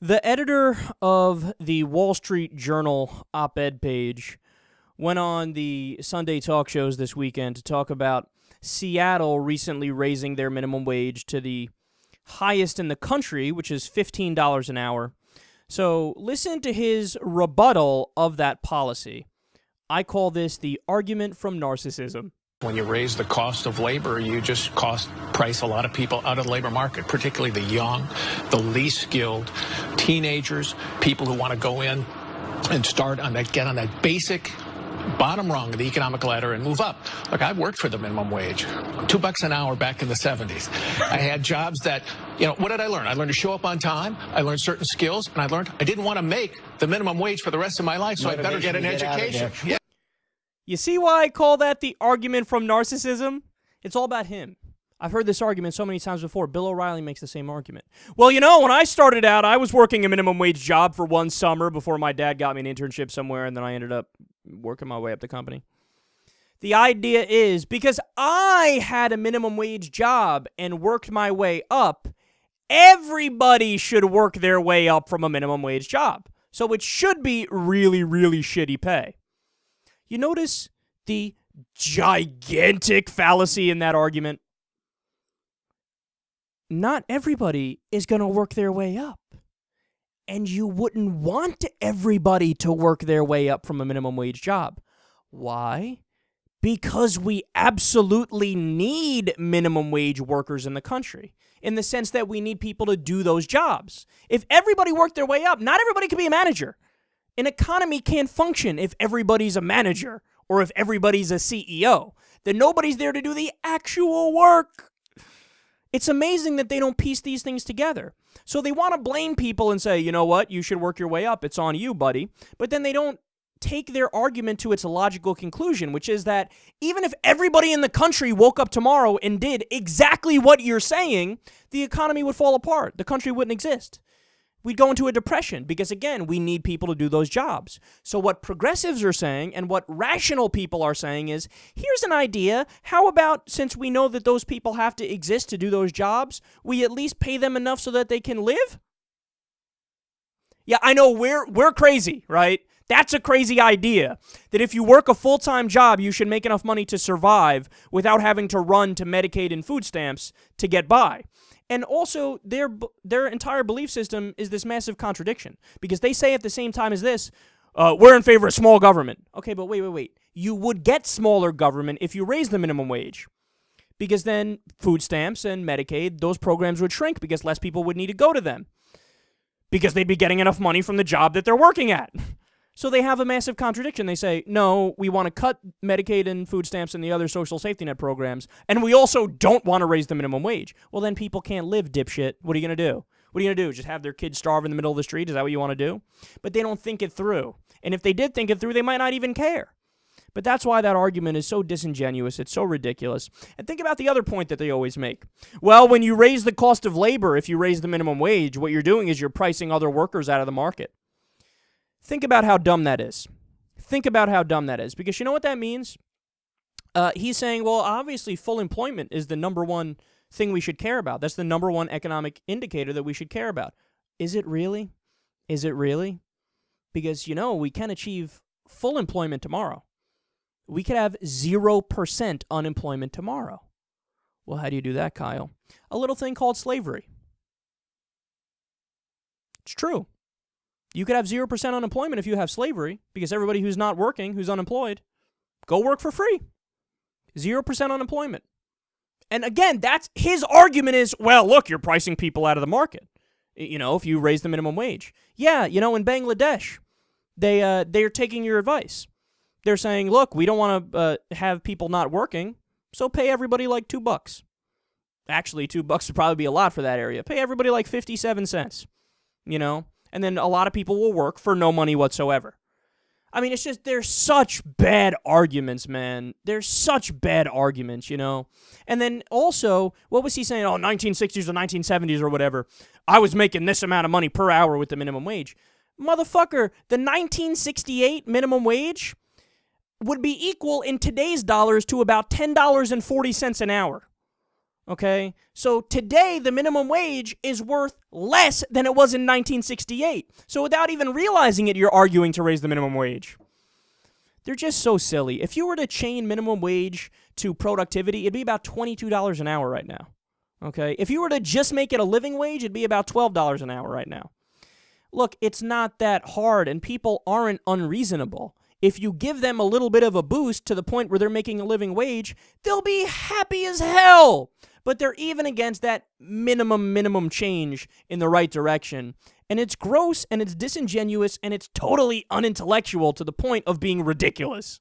The editor of the Wall Street Journal op ed page went on the Sunday talk shows this weekend to talk about Seattle recently raising their minimum wage to the highest in the country, which is $15 an hour. So listen to his rebuttal of that policy. I call this the argument from narcissism. When you raise the cost of labor, you just cost price a lot of people out of the labor market, particularly the young, the least skilled, teenagers, people who want to go in and start on that, get on that basic bottom rung of the economic ladder and move up. Look, I worked for the minimum wage, two bucks an hour back in the 70s. I had jobs that, you know, what did I learn? I learned to show up on time. I learned certain skills, and I learned I didn't want to make the minimum wage for the rest of my life, so I better get an get education. You see why I call that the argument from narcissism? It's all about him. I've heard this argument so many times before. Bill O'Reilly makes the same argument. Well, you know, when I started out, I was working a minimum wage job for one summer before my dad got me an internship somewhere, and then I ended up working my way up the company. The idea is because I had a minimum wage job and worked my way up, everybody should work their way up from a minimum wage job. So it should be really, really shitty pay. You notice the gigantic fallacy in that argument? Not everybody is going to work their way up. And you wouldn't want everybody to work their way up from a minimum wage job. Why? Because we absolutely need minimum wage workers in the country, in the sense that we need people to do those jobs. If everybody worked their way up, not everybody could be a manager. An economy can't function if everybody's a manager or if everybody's a CEO. Then nobody's there to do the actual work. It's amazing that they don't piece these things together. So they want to blame people and say, you know what, you should work your way up. It's on you, buddy. But then they don't take their argument to its logical conclusion, which is that even if everybody in the country woke up tomorrow and did exactly what you're saying, the economy would fall apart. The country wouldn't exist we'd go into a depression because again we need people to do those jobs. So what progressives are saying and what rational people are saying is here's an idea. How about since we know that those people have to exist to do those jobs we at least pay them enough so that they can live? Yeah i know we're we're crazy right? That's a crazy idea that if you work a full-time job you should make enough money to survive without having to run to medicaid and food stamps to get by and also, their their entire belief system is this massive contradiction because they say at the same time as this, uh, we're in favor of small government. Okay, but wait, wait, wait. You would get smaller government if you raise the minimum wage, because then food stamps and Medicaid, those programs would shrink because less people would need to go to them, because they'd be getting enough money from the job that they're working at. So they have a massive contradiction. They say, no, we want to cut Medicaid and food stamps and the other social safety net programs, and we also don't want to raise the minimum wage. Well, then people can't live, dipshit. What are you going to do? What are you going to do? Just have their kids starve in the middle of the street? Is that what you want to do? But they don't think it through. And if they did think it through, they might not even care. But that's why that argument is so disingenuous. It's so ridiculous. And think about the other point that they always make. Well, when you raise the cost of labor, if you raise the minimum wage, what you're doing is you're pricing other workers out of the market. Think about how dumb that is. Think about how dumb that is. Because you know what that means? Uh, he's saying, well, obviously, full employment is the number one thing we should care about. That's the number one economic indicator that we should care about. Is it really? Is it really? Because, you know, we can achieve full employment tomorrow. We could have 0% unemployment tomorrow. Well, how do you do that, Kyle? A little thing called slavery. It's true. You could have 0% unemployment if you have slavery, because everybody who's not working, who's unemployed, go work for free. 0% unemployment. And again, that's his argument is, well, look, you're pricing people out of the market. You know, if you raise the minimum wage. Yeah, you know, in Bangladesh, they uh, they're taking your advice. They're saying, look, we don't want to uh, have people not working, so pay everybody like two bucks. Actually, two bucks would probably be a lot for that area. Pay everybody like 57 cents, you know? And then a lot of people will work for no money whatsoever. I mean, it's just, they're such bad arguments, man. They're such bad arguments, you know? And then also, what was he saying? Oh, 1960s or 1970s or whatever. I was making this amount of money per hour with the minimum wage. Motherfucker, the 1968 minimum wage would be equal in today's dollars to about $10.40 an hour. Okay? So today, the minimum wage is worth less than it was in 1968. So without even realizing it, you're arguing to raise the minimum wage. They're just so silly. If you were to chain minimum wage to productivity, it'd be about $22 an hour right now. Okay? If you were to just make it a living wage, it'd be about $12 an hour right now. Look, it's not that hard, and people aren't unreasonable. If you give them a little bit of a boost to the point where they're making a living wage, they'll be happy as hell. But they're even against that minimum, minimum change in the right direction. And it's gross and it's disingenuous and it's totally unintellectual to the point of being ridiculous.